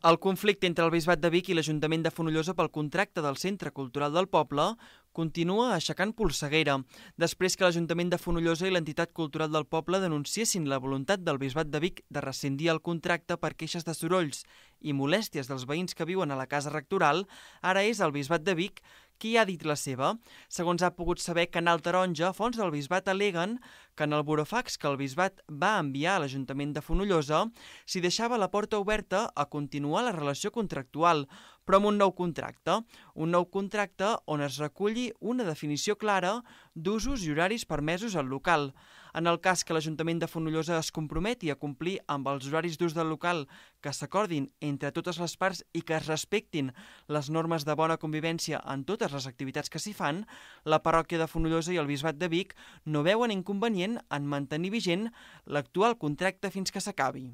El conflicte entre el Bisbat de Vic i l'Ajuntament de Fonollosa pel contracte del Centre Cultural del Poble continua aixecant polseguera, després que l'Ajuntament de Fonollosa i l'Entitat Cultural del Poble denunciessin la voluntat del Bisbat de Vic de rescindir el contracte per queixes de sorolls i molèsties dels veïns que viuen a la casa rectoral, ara és el Bisbat de Vic qui ha dit la seva? Segons ha pogut saber Canal Taronja, fons del Bisbat aleguen que en el burofax que el Bisbat va enviar a l'Ajuntament de Fonollosa s'hi deixava la porta oberta a continuar la relació contractual, però amb un nou contracte. Un nou contracte on es reculli una definició clara d'usos i horaris permesos al local. En el cas que l'Ajuntament de Fonollosa es comprometi a complir amb els horaris d'ús del local que s'acordin entre totes les parts i que es respectin les normes de bona convivència en totes les activitats que s'hi fan, la parròquia de Fonollosa i el Bisbat de Vic no veuen inconvenient en mantenir vigent l'actual contracte fins que s'acabi.